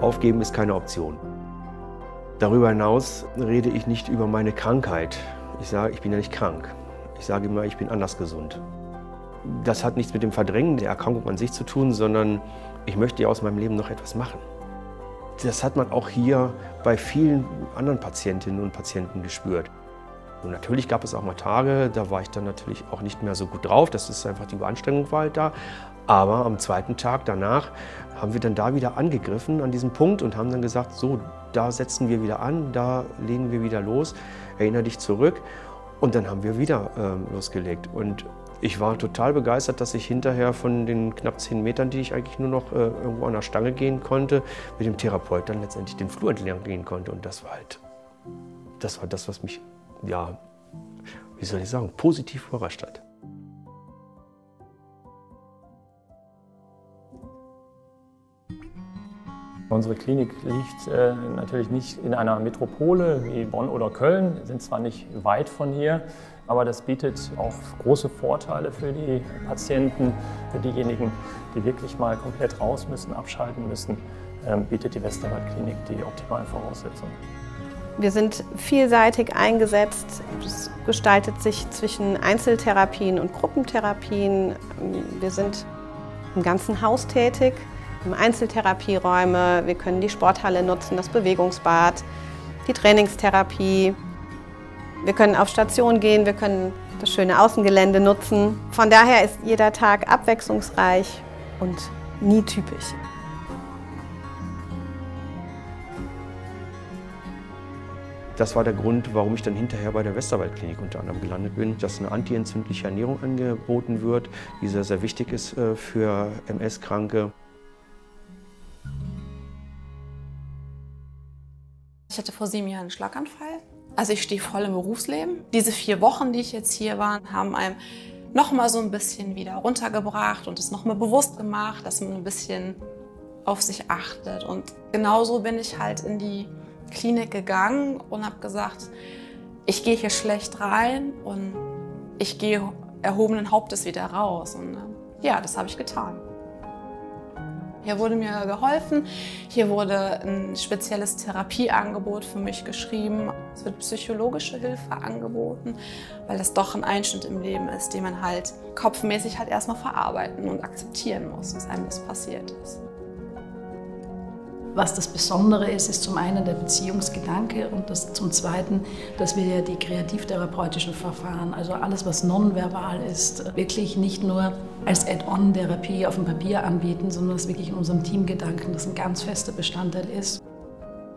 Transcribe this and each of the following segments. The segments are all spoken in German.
Aufgeben ist keine Option. Darüber hinaus rede ich nicht über meine Krankheit. Ich sage, ich bin ja nicht krank. Ich sage immer, ich bin anders gesund. Das hat nichts mit dem Verdrängen der Erkrankung an sich zu tun, sondern ich möchte ja aus meinem Leben noch etwas machen. Das hat man auch hier bei vielen anderen Patientinnen und Patienten gespürt. Und natürlich gab es auch mal Tage, da war ich dann natürlich auch nicht mehr so gut drauf. Das ist einfach die Überanstrengung war halt da. Aber am zweiten Tag danach haben wir dann da wieder angegriffen an diesem Punkt und haben dann gesagt, so, da setzen wir wieder an, da legen wir wieder los, erinnere dich zurück. Und dann haben wir wieder äh, losgelegt. Und ich war total begeistert, dass ich hinterher von den knapp zehn Metern, die ich eigentlich nur noch äh, irgendwo an der Stange gehen konnte, mit dem Therapeut dann letztendlich den Flur entlang gehen konnte. Und das war halt, das war das, was mich, ja, wie soll ich sagen, positiv überrascht hat. Unsere Klinik liegt äh, natürlich nicht in einer Metropole wie Bonn oder Köln, sind zwar nicht weit von hier, aber das bietet auch große Vorteile für die Patienten, für diejenigen, die wirklich mal komplett raus müssen, abschalten müssen, ähm, bietet die Westerwald-Klinik die optimalen Voraussetzungen. Wir sind vielseitig eingesetzt. Es gestaltet sich zwischen Einzeltherapien und Gruppentherapien. Wir sind im ganzen Haus tätig. Einzeltherapieräume, wir können die Sporthalle nutzen, das Bewegungsbad, die Trainingstherapie. Wir können auf Station gehen, wir können das schöne Außengelände nutzen. Von daher ist jeder Tag abwechslungsreich und nie typisch. Das war der Grund, warum ich dann hinterher bei der Westerwaldklinik unter anderem gelandet bin, dass eine antientzündliche Ernährung angeboten wird, die sehr, sehr wichtig ist äh, für MS-Kranke. Ich hatte vor sieben Jahren einen Schlaganfall. Also ich stehe voll im Berufsleben. Diese vier Wochen, die ich jetzt hier war, haben einem noch mal so ein bisschen wieder runtergebracht und es noch mal bewusst gemacht, dass man ein bisschen auf sich achtet. Und genauso bin ich halt in die Klinik gegangen und habe gesagt, ich gehe hier schlecht rein und ich gehe erhobenen Hauptes wieder raus. Und äh, ja, das habe ich getan. Hier wurde mir geholfen, hier wurde ein spezielles Therapieangebot für mich geschrieben. Es wird psychologische Hilfe angeboten, weil das doch ein Einschnitt im Leben ist, den man halt kopfmäßig halt erstmal verarbeiten und akzeptieren muss, dass einem das passiert ist. Was das Besondere ist, ist zum einen der Beziehungsgedanke und das zum zweiten, dass wir ja die kreativtherapeutischen Verfahren, also alles, was nonverbal ist, wirklich nicht nur als Add-on-Therapie auf dem Papier anbieten, sondern dass wirklich in unserem Teamgedanken das ein ganz fester Bestandteil ist.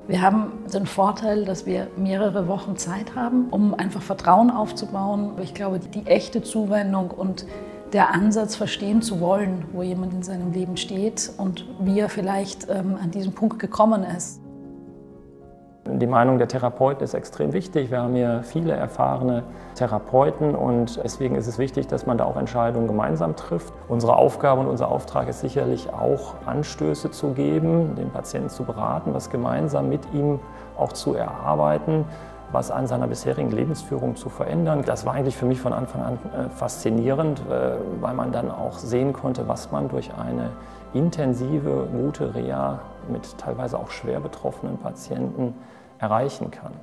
Wir haben den Vorteil, dass wir mehrere Wochen Zeit haben, um einfach Vertrauen aufzubauen. Ich glaube, die echte Zuwendung und der Ansatz verstehen zu wollen, wo jemand in seinem Leben steht und wie er vielleicht ähm, an diesen Punkt gekommen ist. Die Meinung der Therapeuten ist extrem wichtig. Wir haben hier viele erfahrene Therapeuten und deswegen ist es wichtig, dass man da auch Entscheidungen gemeinsam trifft. Unsere Aufgabe und unser Auftrag ist sicherlich auch Anstöße zu geben, den Patienten zu beraten, was gemeinsam mit ihm auch zu erarbeiten was an seiner bisherigen Lebensführung zu verändern. Das war eigentlich für mich von Anfang an äh, faszinierend, äh, weil man dann auch sehen konnte, was man durch eine intensive, gute Reha mit teilweise auch schwer betroffenen Patienten erreichen kann.